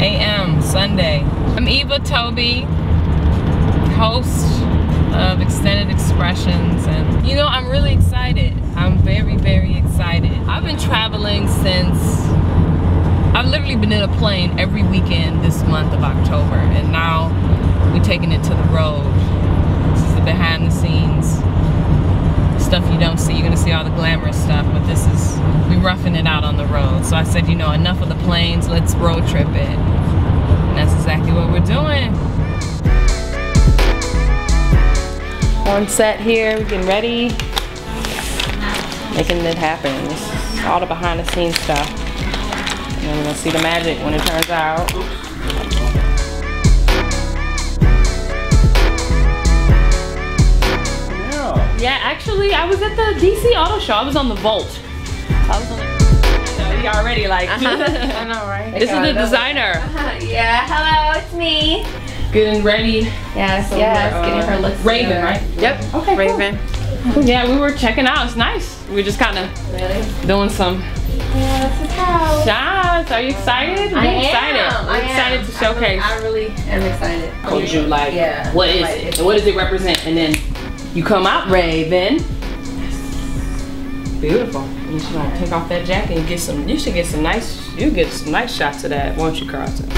a.m. Sunday. I'm Eva Toby, host of Xtended Expressions, and you know, I'm really excited. I'm very, very excited. I've been traveling since I've literally been in a plane every weekend this month of October, and now we're taking it to the road. This is the behind the scenes stuff you don't see. You're gonna see all the glamorous stuff, but this is roughing it out on the road. So I said, you know, enough of the planes. Let's road trip it, and that's exactly what we're doing. On set here, we're getting ready, making it happen. This is all the behind the scenes stuff. And we're gonna see the magic when it turns out. Yeah, actually, I was at the DC Auto Show. I was on the Volt. I was on the. You already like. I know, right? This is the designer yeah, hello, it's me. getting ready. Yes, So yes, we're, getting her uh, looks Raven, together. right? Yep. Okay, cool. Raven. Yeah, we were checking out. It's nice. We just kind of Really? doing some Yeah, this is how. shots. Are you excited? I We're am. excited. We're I excited to showcase. I really, I really am excited. told you like, Yeah. what is Like, it? And what does it represent? And then you come out Raven. Beautiful. You should take off that jacket and get some. You should get some nice. You get some nice shots of that, won't you, Carlton?